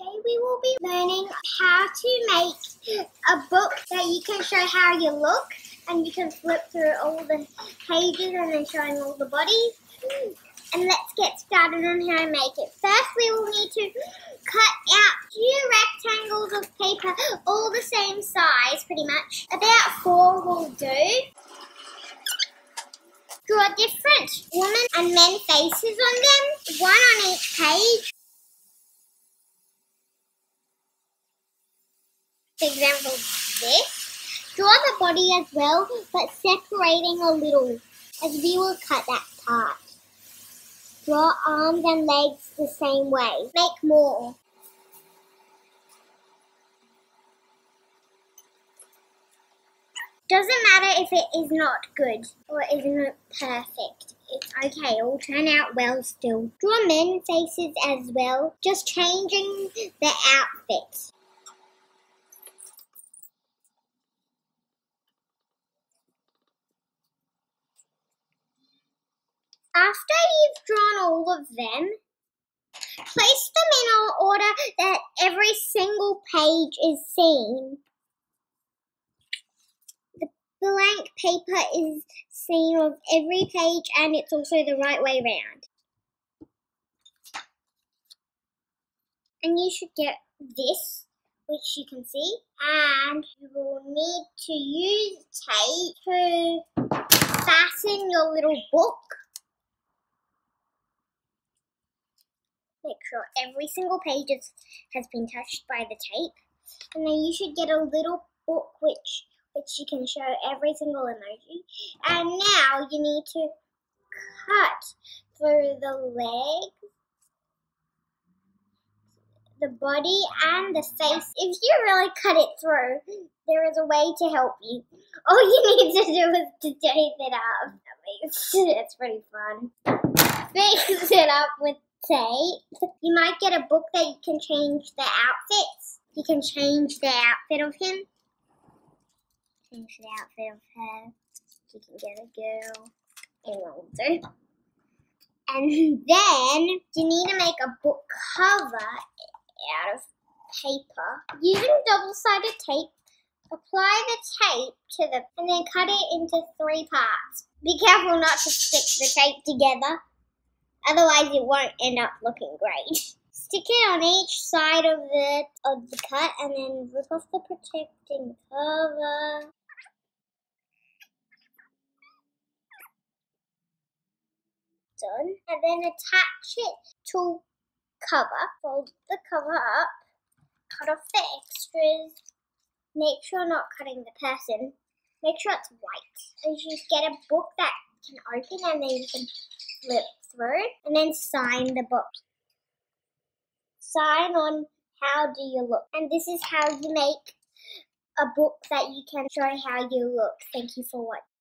Today we will be learning how to make a book that you can show how you look and you can flip through all the pages and then showing all the bodies. And let's get started on how to make it. First we will need to cut out two rectangles of paper all the same size pretty much. About four will do. Draw different women and men faces on them, one on each page. For example, this. Draw the body as well, but separating a little, as we will cut that part. Draw arms and legs the same way. Make more. Doesn't matter if it is not good or isn't perfect. It's okay, it'll turn out well still. Draw men faces as well, just changing the outfits. After you've drawn all of them, place them in an order that every single page is seen. The blank paper is seen of every page and it's also the right way round. And you should get this, which you can see, and you will need to use tape to fasten your little book Make sure every single page is, has been touched by the tape. And then you should get a little book which which you can show every single emoji. And now you need to cut through the leg, the body, and the face. If you really cut it through, there is a way to help you. All you need to do is to tape it up. It's pretty fun. Fix it up with tape. You might get a book that you can change the outfits. You can change the outfit of him. Change the outfit of her. You can get a girl. Will do. And then you need to make a book cover out of paper. Using double-sided tape, apply the tape to the and then cut it into three parts. Be careful not to stick the tape together. Otherwise, it won't end up looking great. Stick it on each side of the of the cut, and then rip off the protecting cover. Done, and then attach it to cover. Fold the cover up. Cut off the extras. Make sure not cutting the person. Make sure it's white. And you just get a book that can open, and then you can flip through and then sign the book. Sign on how do you look. And this is how you make a book that you can show how you look. Thank you for watching.